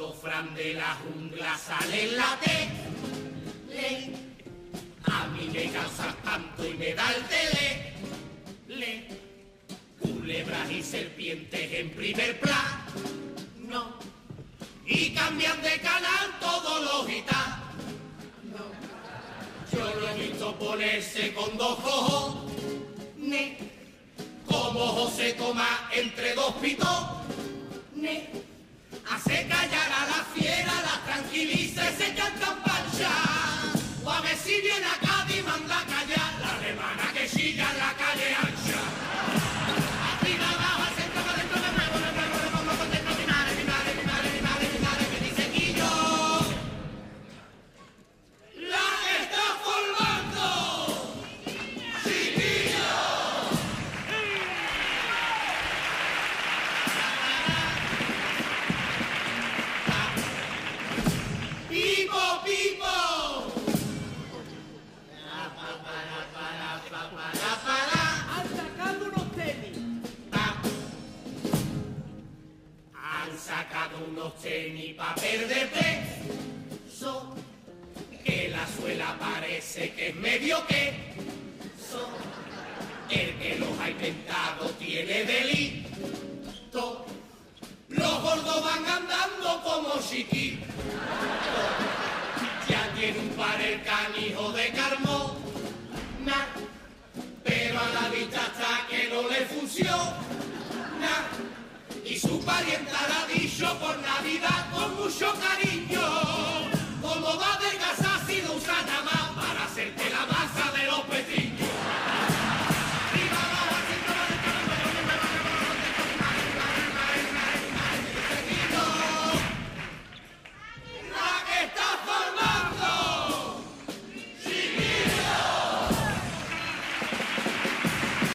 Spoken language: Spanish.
chancla sale en la tele. A mí me cansa tanto y me da el tele. Le. Culebras y serpientes en primer plano. Y cambian de canal todos los gitanos. Yo lo he visto ponerse con dos ojos. Como José toma entre dos pitos. Hace callar a la fiera, la tranquiliza y se cantan pancha. O a ver si viene acá y manda callar la remana que chilla en la calle sacado unos tenis para perder peso. Que la suela parece que es medio que. El que los ha inventado tiene delito. Los gordos van andando como chiquitos. Ya tiene un par el canijo de Carmona. Pero a la vista está que no le funciona. Parienta la dicho por Navidad con mucho cariño.